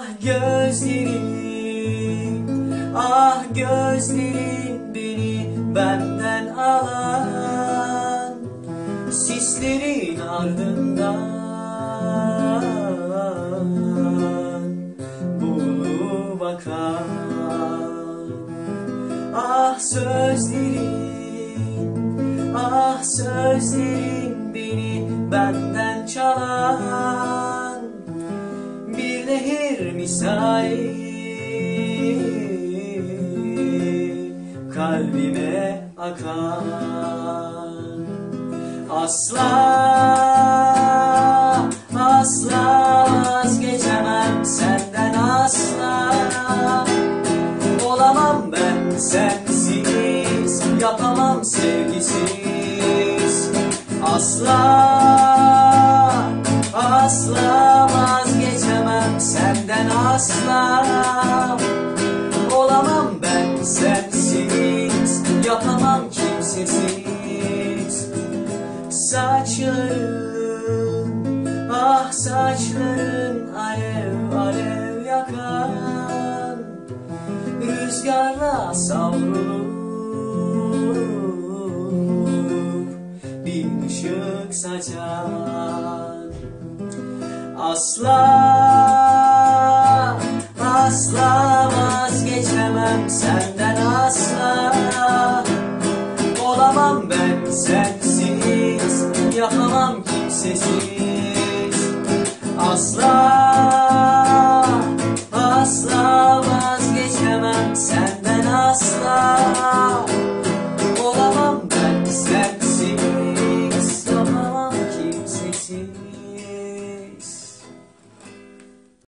Ah gözlerin, ah gözlerin beni benden alan Sislerin ardından bulup bakan Ah sözlerin, ah sözlerin beni benden çalan bir nehir misali kalbime akan asla asla vazgeçemem senden asla. Olamam ben sensiz yapamam sevgisiz. Asla senden asla. Olamam ben sensiz yapamam kimsesiz. Saçların ah saçların alev alev yakan. Rüzgarla savrulur bir ışık saçar asla asla. Olamam ben sensiz Yapamam kimsesiz. Asla Asla vazgeçemem senden asla.